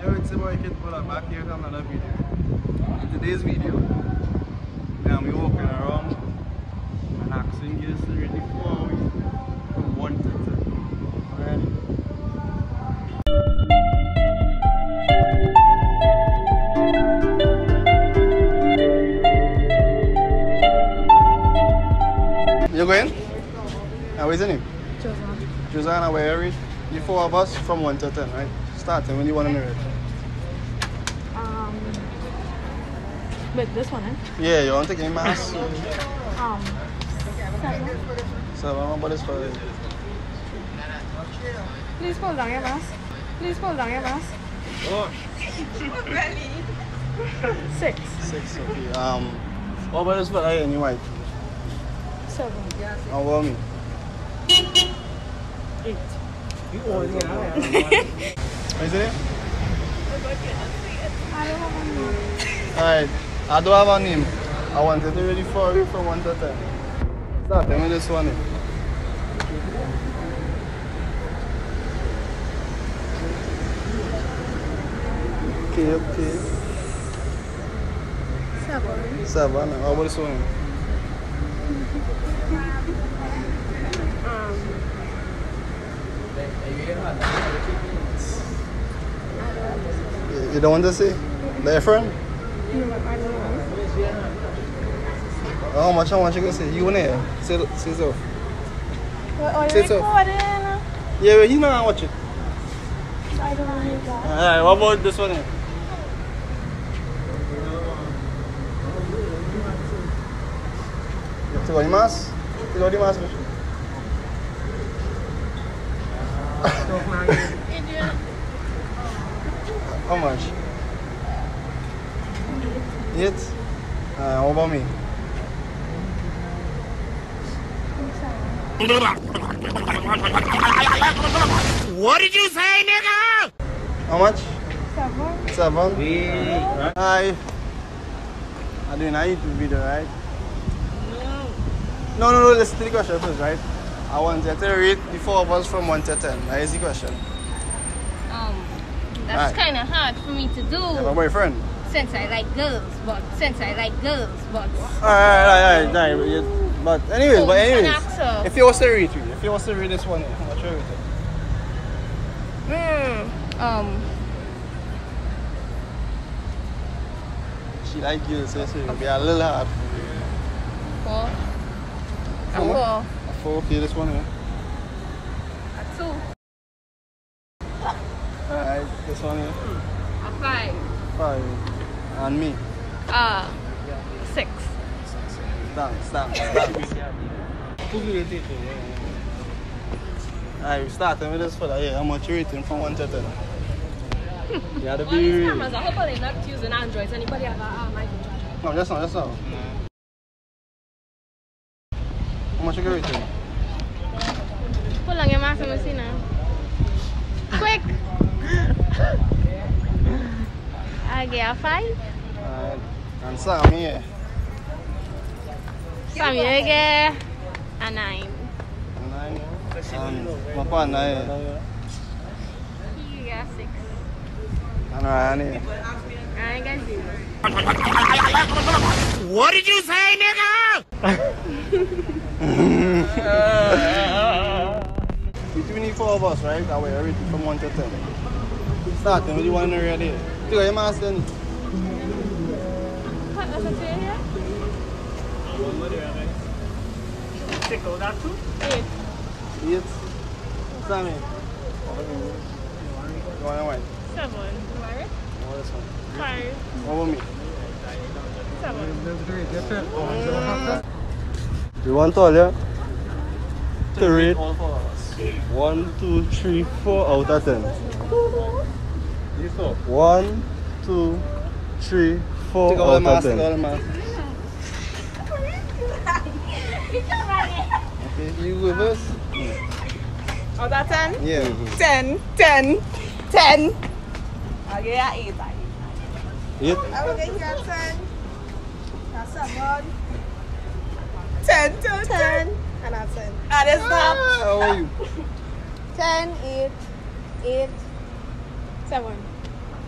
Yo, it's your boy Kid Puller back here with another video. In today's video, now we walking around and asking you to ready for from 1 to 10. Alright? You going? Now, what's your name? Jovan. Josanna, where are you? You four of us from 1 to 10, right? Starting when you want to know it. Um, but this one, eh? Yeah, you want to take any mass? Um, seven. So, I'm about this for you. Please pull down your mask. Please pull down your mask. Oh, Six. six, okay. Um, what about this for I and you white? Seven. How about me? Eight. What is it? I don't have a name. Alright, I don't have a name. I wanted to ready for you from 1 to 10. Start with this one. Okay, okay. Seven. Seven. How about this one? Um, You don't want to see? The friend? No, I don't know. How much you to say? You want to say, say so. What are oh, Say you so. recording? Yeah, well, you know how watch it. I don't know that. Alright, what about this one? here? You Take out the mask. Take out the mask. How much? Eight? Uh, what about me? What did you say, nigga? How much? Seven. Seven. Hi. I'm doing a YouTube video, right? No, no, no. No. Listen to the question first, right? I want you to rate the four of us from 1 to 10. That is the question. Um, that's Alright. kind of hard for me to do You have a boyfriend? Since I like girls, but since I like girls, but Alright, alright, alright. alright, but you- But anyways, Oh, an anyways. If you was to rate you, if you was to rate this one, how much you rate it? mm, um, She like you, so so it'll be a little hard. four, a Four? four, A four, okay, this one, here. a two, Alright, this one, yeah. a five, Five. And me. uh, six. Stand, stand, stand. Alright, we starting with this fella here. How much you rating from 1 to 10? You had to All these cameras, I hope they're not using Androids. Anybody have an um, iPhone charger? No, just now, just now. How much you rating? Your mask, let me see now. I get a five. Alright. And Sam here. Sam, you get a nine. Nine. And my partner eh. here. You six. And Ryan. Eh. I get zero. What did you say, nigga? Between the four of us, right? I weigh everything from 1 to 10. Starting with the one right here. Take out your mask then. What does it say here? Eight. Eight. Sammy. You want white? Seven. What this one? Five. What about me? Seven. We want all, yeah? To all four of us. One, two, three, four out of ten. One, two, three, four Take all out of mask, take all mask. Okay, you with us? Out of 10? Yeah. 10, 10, 10. I'll give you 8. Eight? I will give you 10. That's a 1. 10, 10, 10. And a 10. And it's not. How are you? 10, 8, 8, 7.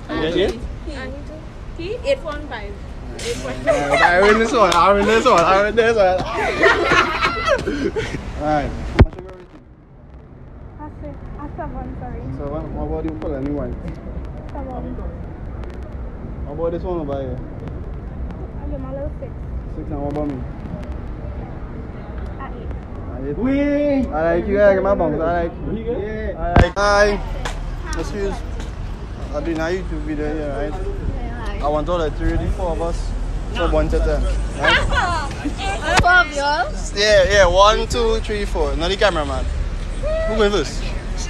Yeah, eight? He? 8.5. I win this one, I win this one, I win this one. Alright, how much sugar rating? I say, I seven, sorry. So what, what about you pull any white? Seven. How about this one over here? I give my little six. Six and what about me? At eight. I like you, I like my bones, I like you. Yeah. I like Hi. Excuse. I'm doing a YouTube video here, right? I want all the three, the four of us. So one to ten. Right? Four of yours. Yeah, yeah, one, two, three, four. Now the cameraman. Who going first?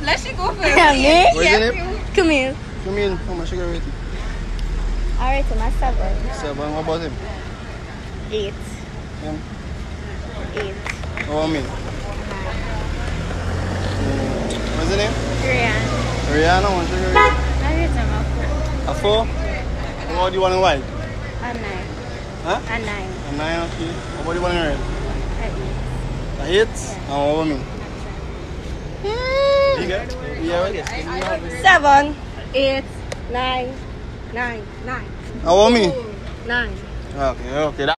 Let she go first. Me? What's your name? Come here. Come in. How much sugar rating? I rate him a seven. Seven. What about him? Eight. Him? Eight. What about me? What's your name? Ryan. Rihanna. What sugar rating? I rate him a four. A four? What do you want in white? A nine. Huh? A nine. A nine, okay. What about you want in red? A eight. A eight? And what about me? You get? Yeah, what? Seven. Eight. Nine. Nine. Nine. And what about me? Nine. Ah, okay, okay. That